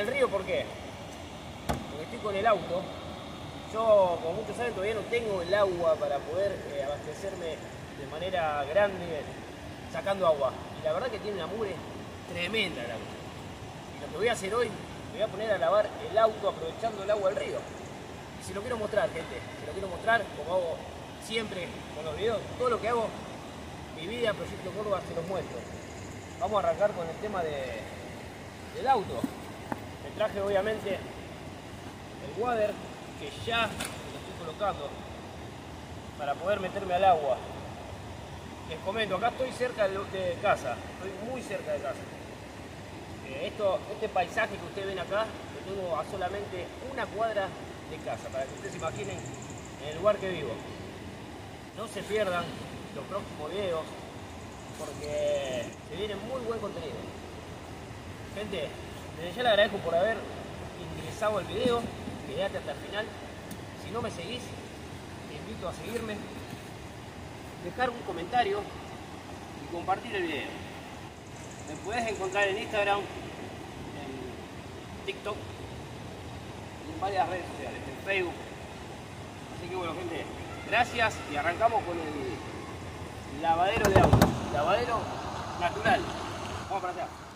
el río, ¿por qué? Porque estoy con el auto. Yo, como muchos saben, todavía no tengo el agua para poder eh, abastecerme de manera grande sacando agua. Y la verdad que tiene una mugre tremenda el auto. Y lo que voy a hacer hoy, me voy a poner a lavar el auto aprovechando el agua del río. Y se lo quiero mostrar, gente. Se lo quiero mostrar, como hago siempre con los videos. Todo lo que hago, mi vida, Proyecto Córdoba, se los muestro. Vamos a arrancar con el tema de, del auto. Traje obviamente el water que ya lo estoy colocando para poder meterme al agua. Les comento, acá estoy cerca de, de casa, estoy muy cerca de casa. Eh, esto, este paisaje que ustedes ven acá lo tengo a solamente una cuadra de casa, para que ustedes se imaginen el lugar que vivo. No se pierdan los próximos videos porque se viene muy buen contenido. Gente, desde ya le agradezco por haber ingresado al video, quédate hasta el final. Si no me seguís, te invito a seguirme, dejar un comentario y compartir el video. Me puedes encontrar en Instagram, en TikTok en varias redes sociales, en Facebook. Así que bueno gente, gracias y arrancamos con el lavadero de auto, lavadero natural. Vamos para allá.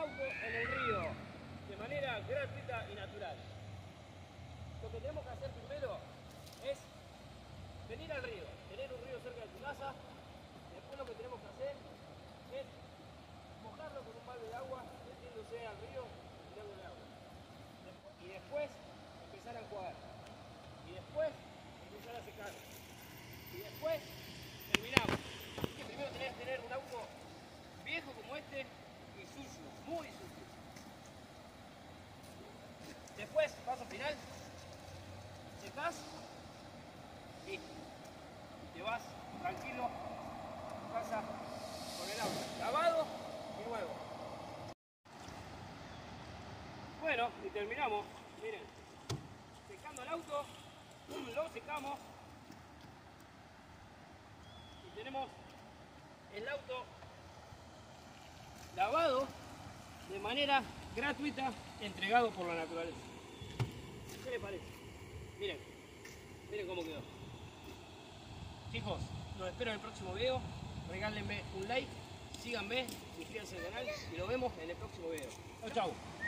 Auto en el río de manera gratuita y natural. Lo que tenemos que hacer primero es venir al río, tener un río cerca de tu casa. Después lo que tenemos que hacer es mojarlo con un balde de agua, metiéndose al río y dándole agua. Y después empezar a enjuagar. Y después empezar a secar. Y después terminamos. Así que primero tenés que tener un auto viejo como este muy sucio. Después, paso final, secás y te vas tranquilo a tu casa con el auto lavado y nuevo. Bueno, y terminamos. Miren, secando el auto, lo secamos y tenemos el auto lavado de manera gratuita, entregado por la naturaleza. ¿Qué le parece? Miren, miren cómo quedó. Chicos, los espero en el próximo video. Regálenme un like, síganme, suscríbanse al canal y nos vemos en el próximo video. Chau, chau.